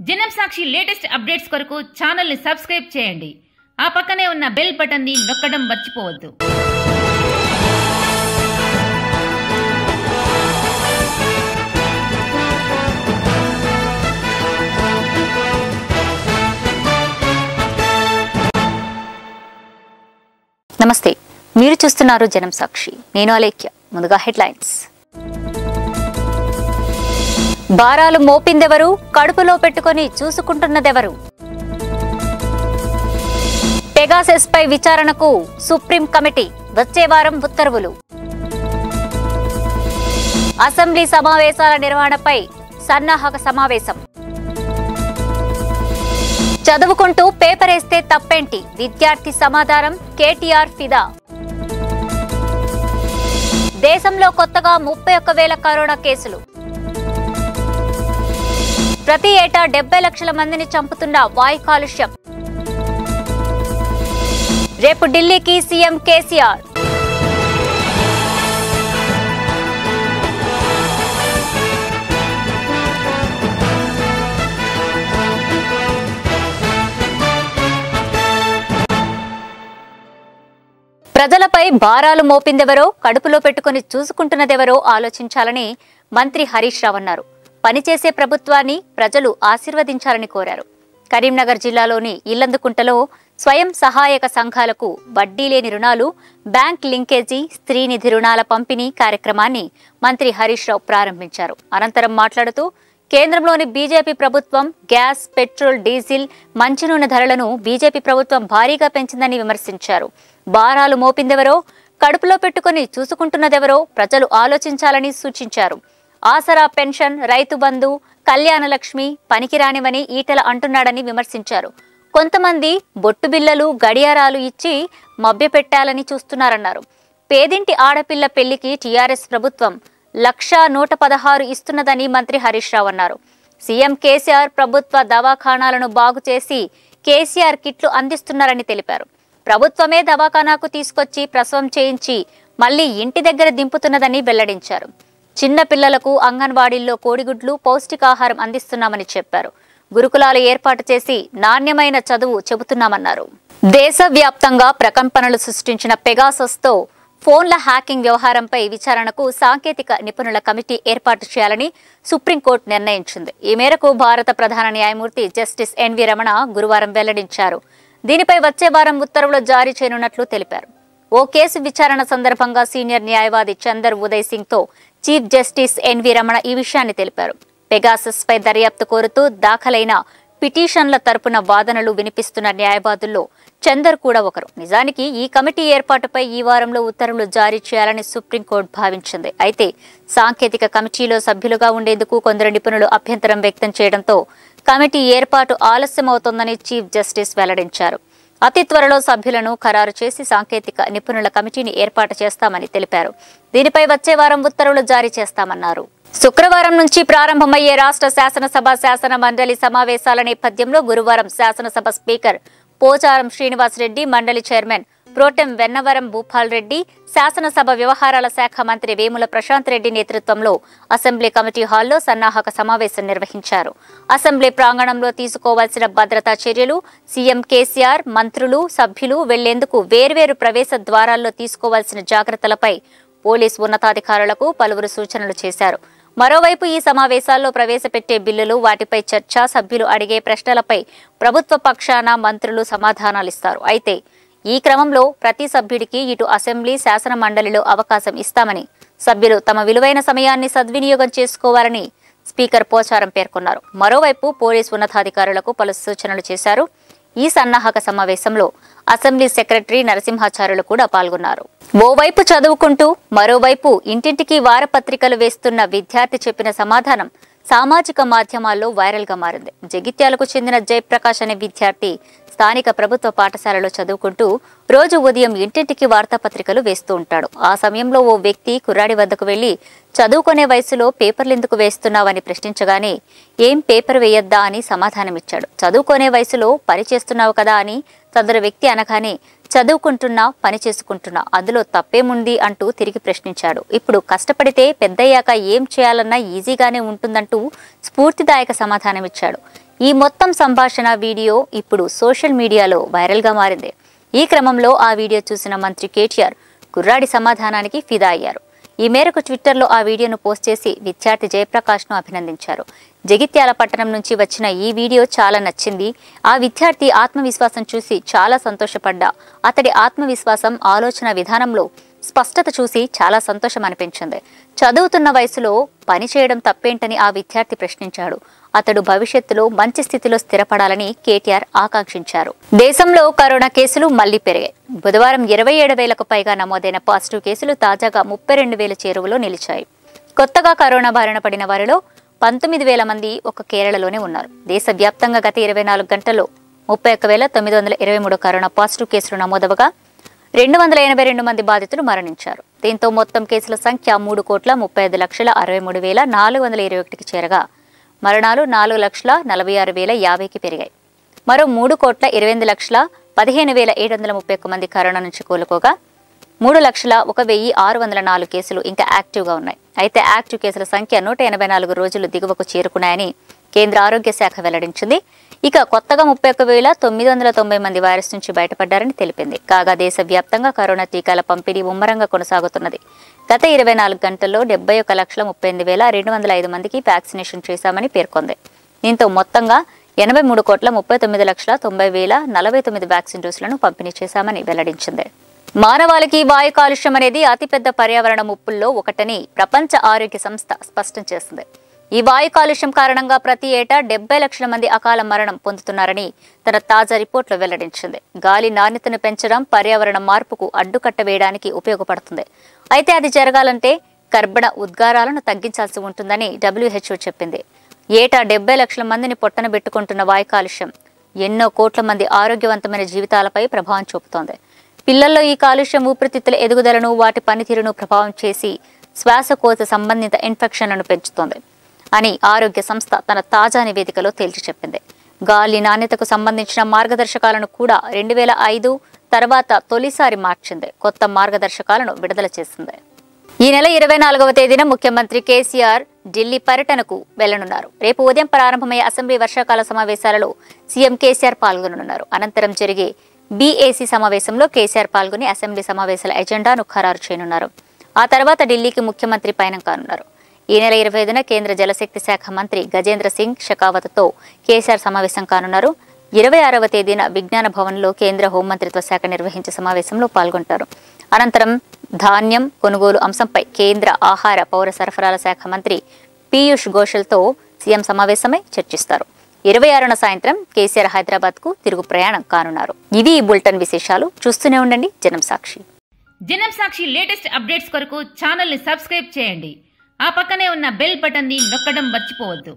జనం Sakshi latest updates కొరకు ఛానల్ని సబ్స్క్రైబ్ చేయండి. ఆ పక్కనే ఉన్న బెల్ బటన్ని నొక్కడం మర్చిపోవద్దు. నమస్తే. మీరు చూస్తున్నారు జనం సాక్షి నేను అలేఖ్య. ముందుగా హెడ్లైన్స్. భారాలు మోపిందెవరు? కడుపులో పెట్టుకుని చూసుకుంటున్నదెవరు? పెగాసెస్ పై విచారణకు సుప్రీం కమిటీ వచ్చే వారం ఉత్తర్వులు. అసెంబ్లీ సమావేశాల నిర్వహణపై సన్నాహక సమావేశం. చదువుకుంటూ పేపర్ వేస్తే తప్పేంటి? విద్యార్థి సమాధానం కేటీఆర్ ఫిదా. దేశంలో కొత్తగా ముప్పై ఒక్క వేల కరోనా కేసులు. ప్రతి ఏటా డెబ్బై లక్షల మందిని చంపుతున్న వాయు కాలుష్యం. రేపు ఢిల్లీకి సీఎం కేసీఆర్. ప్రజలపై భారాలు మోపిందెవరో కడుపులో పెట్టుకుని చూసుకుంటున్నదెవరో ఆలోచించాలని మంత్రి హరీష్ రావు అన్నారు. పనిచేసే ప్రభుత్వాన్ని ప్రజలు ఆశీర్వదించాలని కోరారు. కరీంనగర్ జిల్లాలోని ఇల్లందుకుంటలో స్వయం సహాయక సంఘాలకు వడ్డీ లేని రుణాలు బ్యాంక్ లింకేజీ స్త్రీ నిధి రుణాల పంపిణీ కార్యక్రమాన్ని మంత్రి హరీష్ రావు ప్రారంభించారు. అనంతరం మాట్లాడుతూ కేంద్రంలోని బీజేపీ ప్రభుత్వం గ్యాస్ పెట్రోల్ డీజిల్ మంచినూనె ధరలను బీజేపీ ప్రభుత్వం భారీగా పెంచిందని విమర్శించారు. భారాలు మోపిందెవరో కడుపులో పెట్టుకుని చూసుకుంటున్నదెవరో ప్రజలు ఆలోచించాలని సూచించారు. ఆసరా పెన్షన్ రైతు బంధు కళ్యాణలక్ష్మి పనికిరానివని ఈటల అంటున్నాడని విమర్శించారు. కొంతమంది బొట్టు బిల్లలు గడియారాలు ఇచ్చి మభ్యపెట్టాలని చూస్తున్నారన్నారు. పేదింటి ఆడపిల్ల పెళ్ళికి టీఆర్ఎస్ ప్రభుత్వం లక్షా నూట పదహారు ఇస్తున్నదని మంత్రి హరీష్ రావు అన్నారు. సీఎం కేసీఆర్ ప్రభుత్వ దవాఖానాలను బాగు చేసి కేసీఆర్ కిట్లు అందిస్తున్నారని తెలిపారు. ప్రభుత్వమే దవాఖానాకు తీసుకొచ్చి ప్రసవం చేయించి మళ్ళీ ఇంటి దగ్గర దింపుతున్నదని వెల్లడించారు. చిన్న పిల్లలకు అంగన్వాడీల్లో కోడిగుడ్లు పౌష్టికాహారం అందిస్తున్నామని చెప్పారు. గురుకులాలు ఏర్పాటు చేసి నాణ్యమైన చదువు చెబుతున్నామన్నారు. దేశవ్యాప్తంగా ప్రకంపనలు సృష్టించిన పెగాసస్తో ఫోన్ల హ్యాకింగ్ వ్యవహారంపై విచారణకు సాంకేతిక నిపుణుల కమిటీ ఏర్పాటు చేయాలని సుప్రీంకోర్టు నిర్ణయించింది. ఈ మేరకు భారత ప్రధాన న్యాయమూర్తి జస్టిస్ ఎన్వి రమణ గురువారం వెల్లడించారు. దీనిపై వచ్చే వారం ఉత్తర్వులు జారీ చేయనున్నట్లు తెలిపారు. ఓ కేసు విచారణ సందర్భంగా సీనియర్ న్యాయవాది Chander Uday సింగ్తో chief justice N V Ramana ఈ విషయాన్ని తెలిపారు. పెగాసస్ పై దర్యాప్తు కోరుతూ దాఖలైన పిటిషన్ల తరపున వాదనలు వినిపిస్తున్న న్యాయవాదుల్లో చందర్ కూడా ఒకరు. నిజానికి ఈ కమిటీ ఏర్పాటుపై ఈ వారంలో ఉత్తర్వులు జారీ చేయాలని సుప్రీంకోర్టు భావించింది. అయితే సాంకేతిక కమిటీలో సభ్యులుగా ఉండేందుకు కొందరు నిపుణులు అభ్యంతరం వ్యక్తం చేయడంతో కమిటీ ఏర్పాటు ఆలస్యమవుతోందని చీఫ్ జస్టిస్ వెల్లడించారు. అతి త్వరలో సభ్యులను ఖరారు చేసి సాంకేతిక నిపుణుల కమిటీని ఏర్పాటు చేస్తామని తెలిపారు. దీనిపై వచ్చే వారం ఉత్తర్వులు జారీ చేస్తామన్నారు. శుక్రవారం నుంచి ప్రారంభమయ్యే రాష్ట్ర శాసనసభ శాసన మండలి సమావేశాల నేపథ్యంలో గురువారం శాసనసభ స్పీకర్ పోచారం శ్రీనివాసరెడ్డి మండలి చైర్మన్ ప్రోటెం వెన్నవరం భూపాల్ రెడ్డి శాసనసభ వ్యవహారాల శాఖ మంత్రి వేముల ప్రశాంత్ రెడ్డి నేతృత్వంలో అసెంబ్లీ కమిటీ హాల్లో సన్నాహక సమావేశం నిర్వహించారు. అసెంబ్లీ ప్రాంగణంలో తీసుకోవాల్సిన భద్రతా చర్యలు సీఎం కేసీఆర్ మంత్రులు సభ్యులు వెళ్ళేందుకు వేర్వేరు ప్రవేశ ద్వారాల్లో తీసుకోవాల్సిన జాగ్రత్తలపై పోలీసు ఉన్నతాధికారులకు పలువురు సూచనలు చేశారు. మరోవైపు ఈ సమావేశాల్లో ప్రవేశపెట్టే బిల్లులు వాటిపై చర్చ సభ్యులు అడిగే ప్రశ్నలపై ప్రభుత్వ పక్షాన మంత్రులు సమాధానాలిస్తారు. అయితే ఈ క్రమంలో ప్రతి సభ్యుడికి ఇటు అసెంబ్లీ శాసన మండలిలో అవకాశం ఇస్తామని సభ్యులు తమ విలువైన సమయాన్ని సద్వినియోగం చేసుకోవాలని స్పీకర్ పోచారం పేర్కొన్నారు. మరోవైపు పోలీస్ ఉన్నతాధికారులకు పలు సూచనలు చేశారు. ఈ సన్నాహక సమావేశంలో అసెంబ్లీ సెక్రటరీ నరసింహాచార్యులు కూడా పాల్గొన్నారు. ఓవైపు చదువుకుంటూ మరోవైపు ఇంటింటికి వారపత్రికలు వేస్తున్న విద్యార్థి చెప్పిన సమాధానం సామాజిక మాధ్యమాల్లో వైరల్గా మారింది. జగిత్యాలకు చెందిన జయప్రకాష్ అనే విద్యార్థి స్థానిక ప్రభుత్వ పాఠశాలలో చదువుకుంటూ రోజు ఉదయం ఇంటింటికి వార్తాపత్రికలు వేస్తూ ఉంటాడు. ఆ సమయంలో ఓ వ్యక్తి కుర్రాడి వద్దకు వెళ్ళి చదువుకునే వయసులో పేపర్లు ఎందుకు వేస్తున్నావని ప్రశ్నించగానే ఏం పేపర్ వేయొద్దా అని సమాధానమిచ్చాడు. చదువుకునే వయసులో పని చేస్తున్నావు కదా అని సదరు వ్యక్తి అనగానే చదువుకుంటున్నా పని చేసుకుంటున్నా అందులో తప్పేముంది అంటూ తిరిగి ప్రశ్నించాడు. ఇప్పుడు కష్టపడితే పెద్దయ్యాక ఏం చేయాలన్నా ఈజీగానే ఉంటుందంటూ స్ఫూర్తిదాయక సమాధానమిచ్చాడు. ఈ మొత్తం సంభాషణ వీడియో ఇప్పుడు సోషల్ మీడియాలో వైరల్గా మారింది. ఈ క్రమంలో ఆ వీడియో చూసిన మంత్రి కేటీఆర్ కుర్రాడి సమాధానానికి ఫిదా అయ్యారు. ఈ మేరకు ట్విట్టర్లో ఆ వీడియోను పోస్ట్ చేసి విద్యార్థి జయప్రకాష్ను అభినందించారు. జగిత్యాల పట్టణం నుంచి వచ్చిన ఈ వీడియో చాలా నచ్చింది. ఆ విద్యార్థి ఆత్మవిశ్వాసం చూసి చాలా సంతోషపడ్డా. అతడి ఆత్మవిశ్వాసం ఆలోచన విధానంలో స్పష్టత చూసి చాలా సంతోషం అనిపించింది. చదువుతున్న వయసులో పని చేయడం తప్పేంటని ఆ విద్యార్థి ప్రశ్నించాడు. అతడు భవిష్యత్తులో మంచి స్థితిలో స్థిరపడాలని కేటీఆర్ ఆకాంక్షించారు. దేశంలో కరోనా కేసులు మళ్ళీ పెరిగాయి. బుధవారం ఇరవై ఏడు వేలకు పైగా నమోదైన పాజిటివ్ కేసులు తాజాగా ముప్పై రెండు వేల చేరువలో నిలిచాయి. కొత్తగా కరోనా బారిన పడిన వారిలో పంతొమ్మిది వేల మంది ఒక కేరళలోనే ఉన్నారు. దేశవ్యాప్తంగా గత ఇరవై నాలుగు గంటల్లో ముప్పై ఒక్క వేల తొమ్మిది వందల ఇరవై మూడు కరోనా పాజిటివ్ కేసులు నమోదవగా రెండు వందల ఎనభై రెండు మంది బాధితులు మరణించారు. దీంతో మొత్తం కేసుల సంఖ్య మూడు కోట్ల ముప్పై ఐదు లక్షల అరవై మూడు వేల నాలుగు వందల ఇరవై ఒకటికి చేరగా మరణాలు నాలుగు లక్షల నలభై ఆరు వేల యాభైకి పెరిగాయి. మరో మూడు కోట్ల ఇరవై ఎనిమిది లక్షల పదిహేను వేల ఏడు వందల ముప్పై ఒక్క మంది కరోనా నుంచి కోలుకోగా మూడు లక్షల ఒక వెయ్యి ఆరు వందల నాలుగు కేసులు ఇంకా యాక్టివ్గా ఉన్నాయి. అయితే యాక్టివ్ కేసుల సంఖ్య నూట ఎనభై నాలుగు రోజులు దిగువకు చేరుకున్నాయని కేంద్ర ఆరోగ్య శాఖ వెల్లడించింది. ఇక కొత్తగా ముప్పై ఒక్క వేల తొమ్మిది వందల తొంభై మంది వైరస్ నుంచి బయటపడ్డారని తెలిపింది. కాగా దేశవ్యాప్తంగా కరోనా టీకాల పంపిణీ ముమ్మరంగా కొనసాగుతున్నది. గత ఇరవై నాలుగు గంటల్లో డెబ్బై ఒక లక్షల ముప్పై ఎనిమిది వేల రెండు వందల ఐదు మందికి వ్యాక్సినేషన్ చేశామని పేర్కొంది. దీంతో మొత్తంగా ఎనభై మూడు కోట్ల ముప్పై తొమ్మిది లక్షల తొంభై వేల నలభై తొమ్మిది వ్యాక్సిన్ డోసులను పంపిణీ చేశామని వెల్లడించింది. మానవాళికి వాయు కాలుష్యం అనేది అతిపెద్ద పర్యావరణ ముప్పుల్లో ఒకటని ప్రపంచ ఆరోగ్య సంస్థ స్పష్టం చేసింది. ఈ వాయు కాలుష్యం కారణంగా ప్రతి ఏటా డెబ్బై లక్షల మంది అకాల మరణం పొందుతున్నారని తన తాజా రిపోర్టులో వెల్లడించింది. గాలి నాణ్యతను పెంచడం పర్యావరణ మార్పుకు అడ్డుకట్ట వేయడానికి ఉపయోగపడుతుంది. అయితే అది జరగాలంటే కర్బన ఉద్గారాలను తగ్గించాల్సి ఉంటుందని డబ్ల్యూహెచ్ఓ చెప్పింది. ఏటా డెబ్బై లక్షల మందిని పొట్టన పెట్టుకుంటున్న వాయు కాలుష్యం ఎన్నో కోట్ల మంది ఆరోగ్యవంతమైన జీవితాలపై ప్రభావం చూపుతోంది. పిల్లల్లో ఈ కాలుష్యం ఊపిరితిత్తుల ఎదుగుదలను వాటి పనితీరును ప్రభావం చేసి శ్వాసకోశ సంబంధిత ఇన్ఫెక్షన్లను పెంచుతోంది. అని ఆరోగ్య సంస్థ తన తాజా నివేదికలో తేల్చి చెప్పింది. గాలి నాణ్యతకు సంబంధించిన మార్గదర్శకాలను కూడా రెండు వేల ఐదు తర్వాత తొలిసారి మార్చింది. కొత్త మార్గదర్శకాలను విడుదల చేసింది. ఈ నెల ఇరవై నాలుగవ తేదీన ముఖ్యమంత్రి కేసీఆర్ ఢిల్లీ పర్యటనకు వెళ్ళనున్నారు. రేపు ఉదయం ప్రారంభమయ్యే అసెంబ్లీ వర్షాకాల సమావేశాలలో సీఎం కేసీఆర్ పాల్గొననున్నారు. అనంతరం జరిగే బీఏసీ సమావేశంలో కేసీఆర్ పాల్గొని అసెంబ్లీ సమావేశాల ఎజెండాను ఖరారు చేయనున్నారు. ఆ తర్వాత ఢిల్లీకి ముఖ్యమంత్రి పయనం కానున్నారు. ఈ నెల ఇరవై ఐదున కేంద్ర జలశక్తి శాఖ మంత్రి గజేంద్ర సింగ్ షెకావత్తో కేసీఆర్ సమావేశం కానున్నారు. ఇరవై ఆరవ తేదీన విజ్ఞాన భవన్లో కేంద్ర హోంమంత్రిత్వ శాఖ నిర్వహించే సమావేశంలో పాల్గొంటారు. అనంతరం ధాన్యం కొనుగోలు అంశంపై కేంద్ర ఆహార పౌర సరఫరాల శాఖ మంత్రి పీయూష్ ఘోషల్తో సీఎం సమావేశమై చర్చిస్తారు. ఇరవై ఆరున సాయంత్రం కేసీఆర్ హైదరాబాద్కు తిరుగు ప్రయాణం కానున్నారు. ఇది ఈ బులెటిన్ విశేషాలు. చూస్తూనే ఉండండి. జనం సాక్షి. జనం సాక్షి లేటెస్ట్ అప్డేట్స్ కొరకు ఛానల్ని సబ్స్క్రైబ్ చేయండి. ఆ పక్కనే ఉన్న బెల్ బటన్ని నొక్కడం మర్చిపోవద్దు.